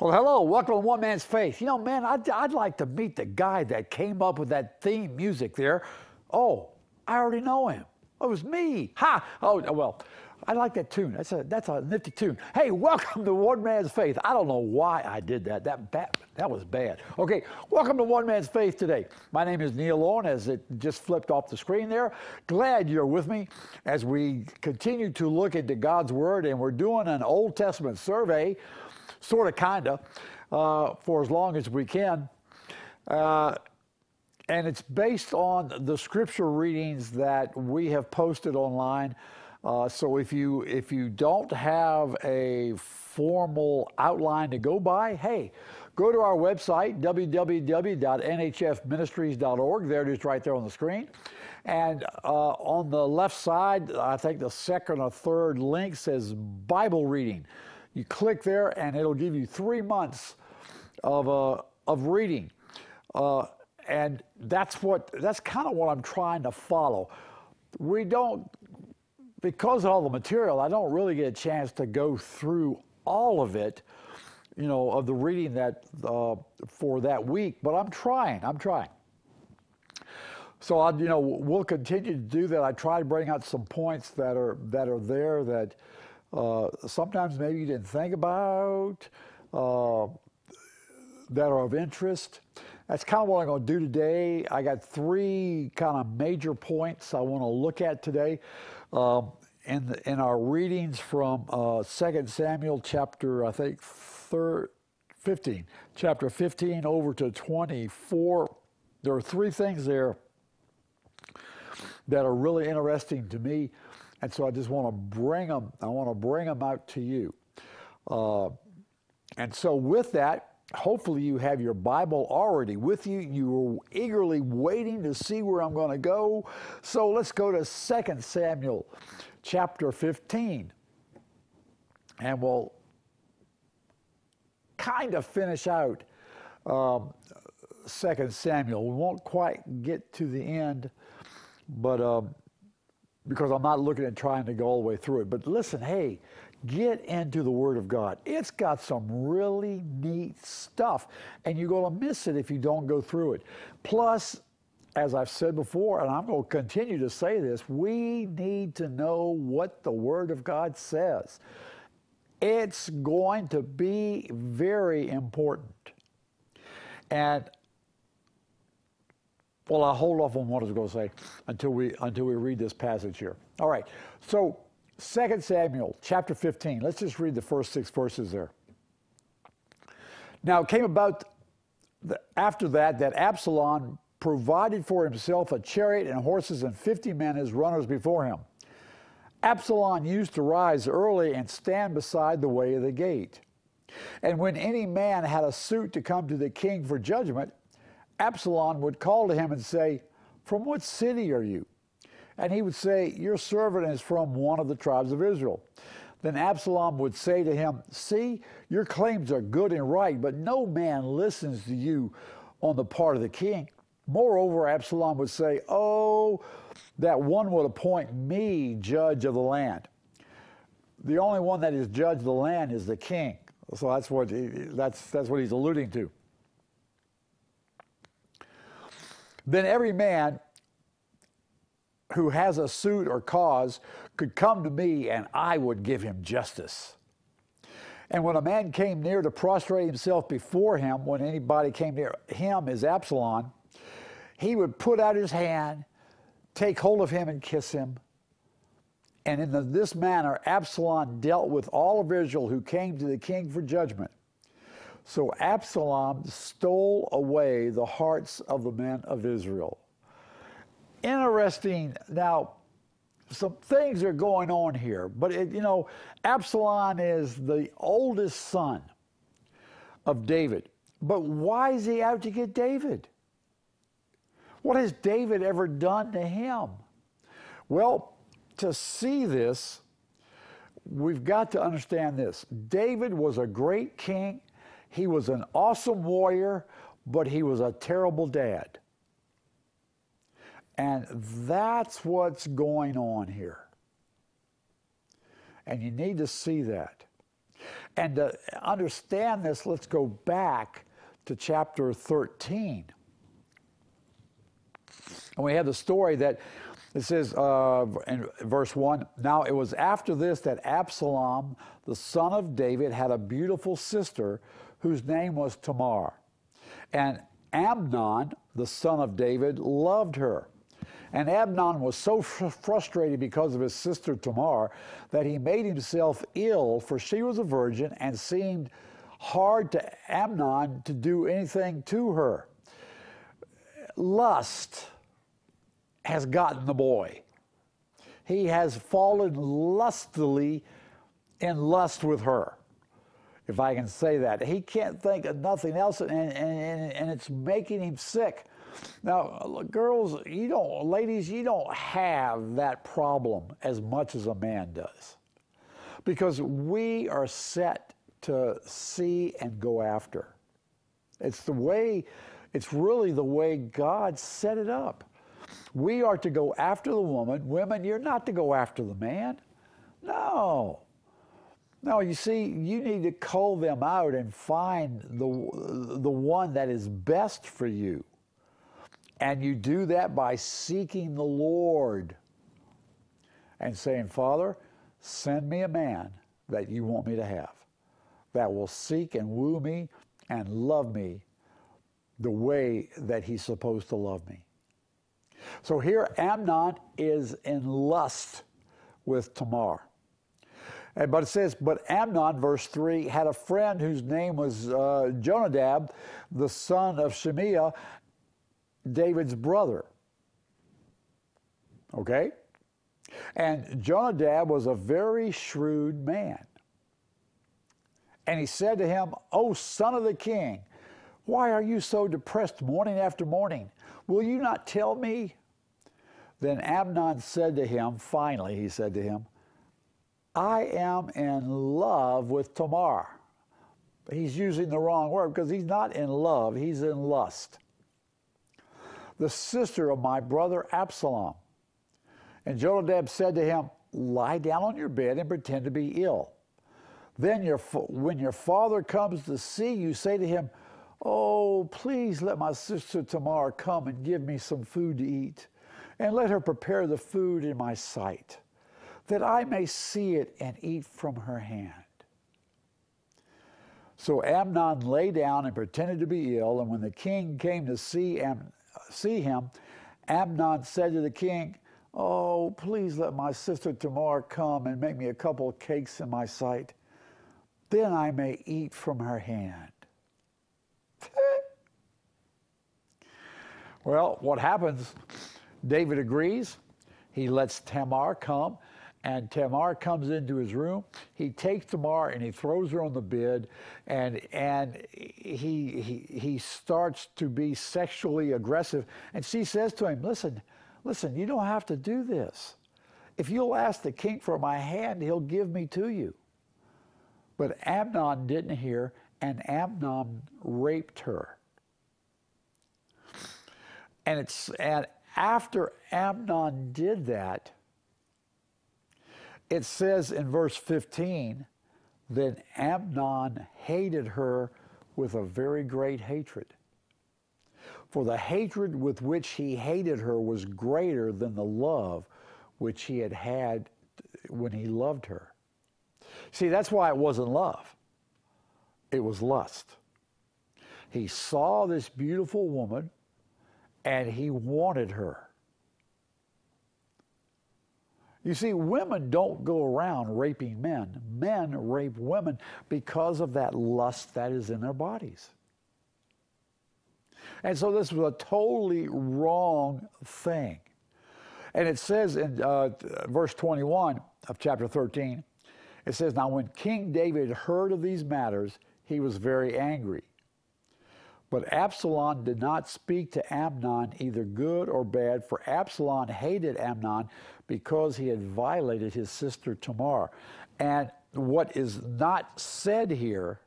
Well, hello, welcome to One Man's Faith. You know, man, I'd, I'd like to meet the guy that came up with that theme music there. Oh, I already know him. Oh, it was me. Ha! Oh, well, I like that tune. That's a that's a nifty tune. Hey, welcome to One Man's Faith. I don't know why I did that. That bad, that was bad. Okay, welcome to One Man's Faith today. My name is Neal Owen, as it just flipped off the screen there. Glad you're with me as we continue to look into God's Word, and we're doing an Old Testament survey sort of, kind of, uh, for as long as we can. Uh, and it's based on the scripture readings that we have posted online. Uh, so if you if you don't have a formal outline to go by, hey, go to our website www.nhfministries.org. There it is, right there on the screen. And uh, on the left side, I think the second or third link says Bible reading. You click there, and it'll give you three months of, uh, of reading. Uh, and that's what that's kind of what I'm trying to follow. We don't because of all the material, I don't really get a chance to go through all of it, you know, of the reading that uh, for that week. But I'm trying. I'm trying. So I, you know, we'll continue to do that. I try to bring out some points that are that are there that uh, sometimes maybe you didn't think about, uh, that are of interest. That's kind of what I'm going to do today. I got three kind of major points I want to look at today. Um, in, in our readings from uh, 2 Samuel chapter, I think, thir- 15, chapter 15 over to 24, there are three things there that are really interesting to me. And so I just want to bring them, I want to bring them out to you. Uh, and so with that, hopefully you have your Bible already with you. You are eagerly waiting to see where I'm going to go. So let's go to 2 Samuel chapter 15. And we'll kind of finish out um, 2 Samuel. We won't quite get to the end, but um, because I'm not looking at trying to go all the way through it. But listen, hey, get into the Word of God. It's got some really neat stuff, and you're going to miss it if you don't go through it. Plus, as I've said before, and I'm going to continue to say this, we need to know what the Word of God says. It's going to be very important. And well, I'll hold off on what I was going to say until we until we read this passage here. All right. So, 2 Samuel chapter 15. Let's just read the first six verses there. Now, it came about the, after that that Absalom provided for himself a chariot and horses and 50 men as runners before him. Absalom used to rise early and stand beside the way of the gate. And when any man had a suit to come to the king for judgment, Absalom would call to him and say, From what city are you? And he would say, Your servant is from one of the tribes of Israel. Then Absalom would say to him, See, your claims are good and right, but no man listens to you on the part of the king. Moreover, Absalom would say, Oh, that one would appoint me judge of the land. The only one that is judge of the land is the king. So that's what, he, that's, that's what he's alluding to. Then every man who has a suit or cause could come to me and I would give him justice. And when a man came near to prostrate himself before him, when anybody came near him as Absalom, he would put out his hand, take hold of him, and kiss him. And in this manner, Absalom dealt with all of Israel who came to the king for judgment. So Absalom stole away the hearts of the men of Israel. Interesting. Now, some things are going on here, but it, you know, Absalom is the oldest son of David. But why is he out to get David? What has David ever done to him? Well, to see this, we've got to understand this. David was a great king he was an awesome warrior, but he was a terrible dad. And that's what's going on here. And you need to see that. And to understand this, let's go back to chapter 13. And we have the story that it says uh, in verse 1 Now it was after this that Absalom, the son of David, had a beautiful sister whose name was Tamar. And Amnon, the son of David, loved her. And Amnon was so fr- frustrated because of his sister Tamar that he made himself ill, for she was a virgin and seemed hard to Amnon to do anything to her. Lust has gotten the boy. He has fallen lustily in lust with her, if I can say that. He can't think of nothing else, and, and, and it's making him sick. Now, girls, you don't, ladies, you don't have that problem as much as a man does. Because we are set to see and go after. It's the way, it's really the way God set it up. We are to go after the woman. Women, you're not to go after the man. No. No, you see, you need to cull them out and find the, the one that is best for you. And you do that by seeking the Lord and saying, Father, send me a man that you want me to have that will seek and woo me and love me the way that he's supposed to love me. So here Amnon is in lust with Tamar. But it says, but Amnon, verse 3, had a friend whose name was uh, Jonadab, the son of Shimeah, David's brother. Okay? And Jonadab was a very shrewd man. And he said to him, O son of the king, why are you so depressed morning after morning? Will you not tell me? Then Amnon said to him, finally, he said to him, I am in love with Tamar. He's using the wrong word because he's not in love, he's in lust the sister of my brother Absalom. And Jonadab said to him, Lie down on your bed and pretend to be ill. Then, your, when your father comes to see you, say to him, Oh, please let my sister Tamar come and give me some food to eat, and let her prepare the food in my sight, that I may see it and eat from her hand. So Amnon lay down and pretended to be ill, and when the king came to see Am- see him, Amnon said to the king, Oh, please let my sister Tamar come and make me a couple of cakes in my sight. Then I may eat from her hand. Well, what happens? David agrees. He lets Tamar come and Tamar comes into his room. He takes Tamar and he throws her on the bed, and and he he he starts to be sexually aggressive. And she says to him, "Listen, listen, you don't have to do this. If you'll ask the king for my hand, he'll give me to you." But Amnon didn't hear, and Amnon raped her. And it's and after Amnon did that it says in verse 15 that Amnon hated her with a very great hatred. For the hatred with which he hated her was greater than the love which he had had when he loved her. See, that's why it wasn't love, it was lust. He saw this beautiful woman and he wanted her. You see, women don't go around raping men. Men rape women because of that lust that is in their bodies. And so this was a totally wrong thing. And it says in uh, verse 21 of chapter 13, it says, Now when King David heard of these matters, he was very angry. But Absalom did not speak to Amnon either good or bad, for Absalom hated Amnon because he had violated his sister Tamar. And what is not said here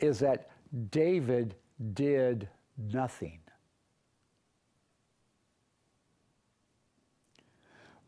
is that David did nothing.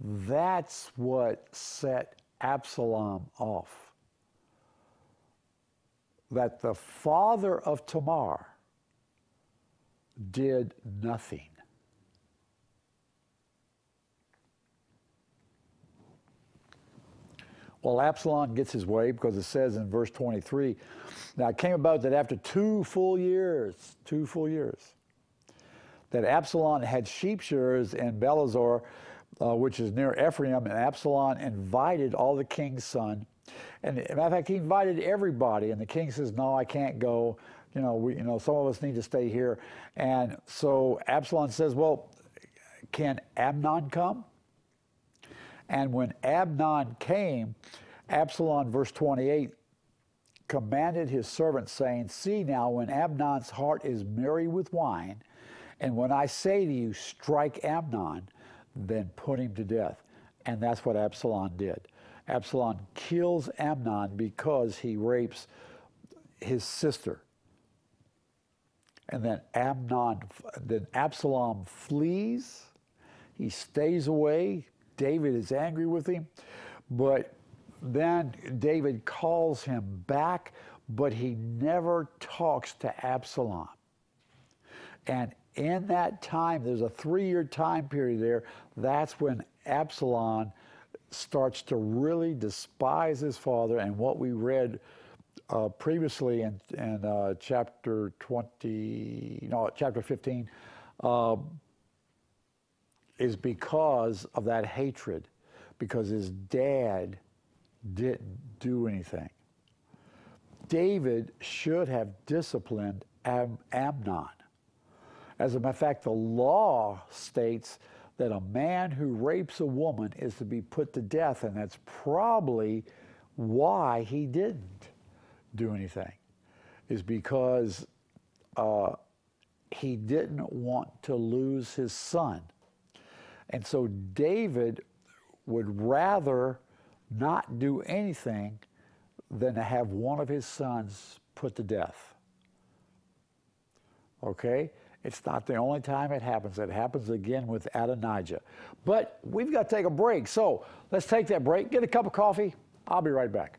That's what set Absalom off. That the father of Tamar did nothing. Well, Absalom gets his way because it says in verse 23 now it came about that after two full years, two full years, that Absalom had sheep shearers in Baal-hazor, uh, which is near Ephraim, and Absalom invited all the king's son. And matter of fact, he invited everybody, and the king says, "No, I can't go. You know, we, you know, some of us need to stay here." And so Absalom says, "Well, can Amnon come?" And when Amnon came, Absalom, verse 28, commanded his servants, saying, See now, when Amnon's heart is merry with wine, and when I say to you, strike Amnon, then put him to death. And that's what Absalom did. Absalom kills Amnon because he rapes his sister. And then Amnon, then Absalom flees. He stays away. David is angry with him, but then David calls him back, but he never talks to Absalom. And in that time, there's a three year time period there, that's when Absalom starts to really despise his father. And what we read uh, previously in, in uh, chapter 20, no, chapter 15, uh, is because of that hatred, because his dad didn't do anything. David should have disciplined Am- Amnon. As a matter of fact, the law states that a man who rapes a woman is to be put to death, and that's probably why he didn't do anything, is because uh, he didn't want to lose his son. And so David would rather not do anything than to have one of his sons put to death. Okay? It's not the only time it happens. It happens again with Adonijah. But we've got to take a break. So let's take that break, get a cup of coffee. I'll be right back.